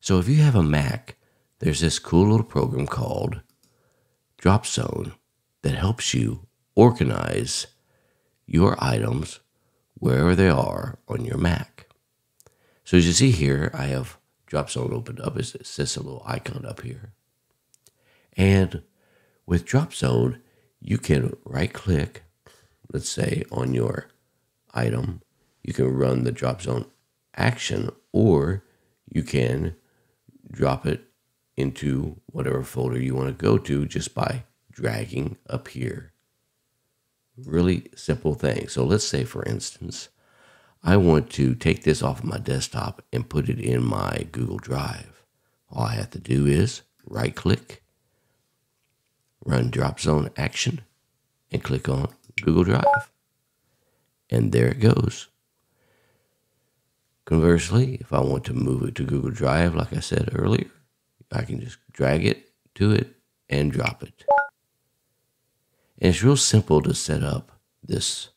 So if you have a Mac, there's this cool little program called Dropzone that helps you organize your items wherever they are on your Mac. So as you see here, I have Dropzone opened up. It's just a little icon up here. And with Dropzone, you can right click, let's say on your item, you can run the Dropzone action or you can drop it into whatever folder you want to go to just by dragging up here. Really simple thing. So let's say, for instance, I want to take this off of my desktop and put it in my Google Drive. All I have to do is right click, run Dropzone action, and click on Google Drive. And there it goes. Conversely, if I want to move it to Google Drive, like I said earlier, I can just drag it to it and drop it. And it's real simple to set up this.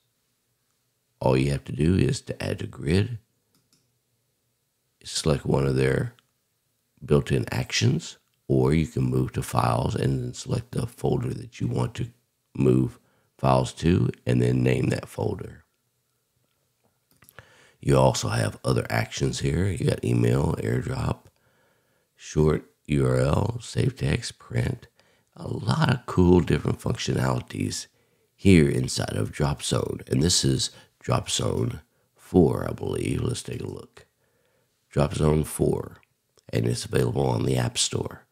All you have to do is to add to grid, select one of their built-in actions, or you can move to files and then select the folder that you want to move files to and then name that folder. You also have other actions here. You got email, airdrop, short URL, save text, print. A lot of cool different functionalities here inside of Dropzone. And this is Dropzone 4, I believe. Let's take a look. Dropzone 4. And it's available on the App Store.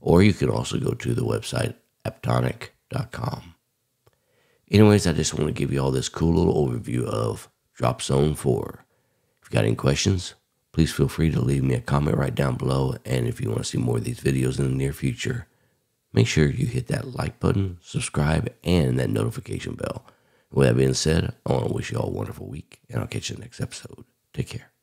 Or you can also go to the website aptonic.com. Anyways, I just want to give you all this cool little overview of Dropzone 4. If you got any questions, please feel free to leave me a comment right down below. And if you want to see more of these videos in the near future, make sure you hit that like button, subscribe, and that notification bell. With that being said, I want to wish you all a wonderful week, and I'll catch you in the next episode. Take care.